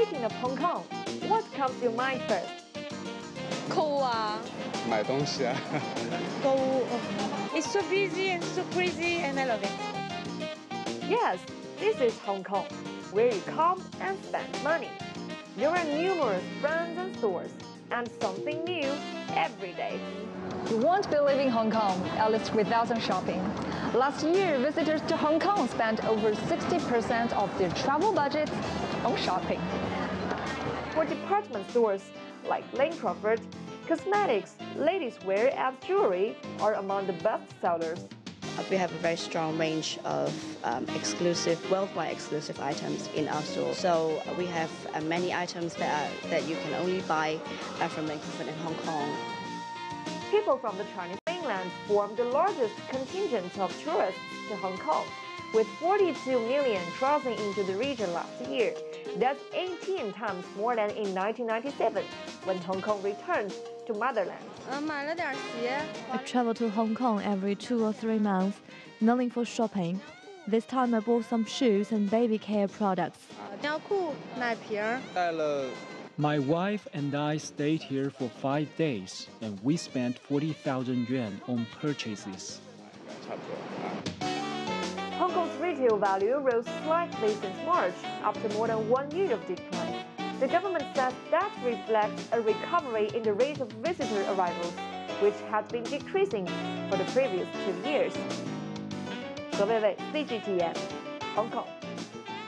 Speaking of Hong Kong, what comes to your mind first? 酷啊！买东西啊。购物。It's so busy and so crazy, and I love it. Yes, this is Hong Kong, where you come and spend money. There are numerous brands and stores, and something new every day. You won't be leaving Hong Kong, at least without some shopping. Last year, visitors to Hong Kong spent over 60% of their travel budget on shopping. For department stores like Lane Crawford, cosmetics, ladies' wear, and jewelry are among the best sellers. We have a very strong range of um, exclusive, worldwide exclusive items in our store. So uh, we have uh, many items that, are, that you can only buy uh, from Crawford in Hong Kong. People from the Chinese mainland form the largest contingent of tourists to Hong Kong, with 42 million crossing into the region last year. That's 18 times more than in 1997, when Hong Kong returned to motherland. Uh, I travel to Hong Kong every two or three months, mainly for shopping. This time I bought some shoes and baby care products. My wife and I stayed here for five days, and we spent 40,000 yuan on purchases. Hong Kong's retail value rose slightly since March after more than one year of decline. The government says that reflects a recovery in the rate of visitor arrivals, which had been decreasing for the previous two years. 何薇薇 CGTN, Hong Kong.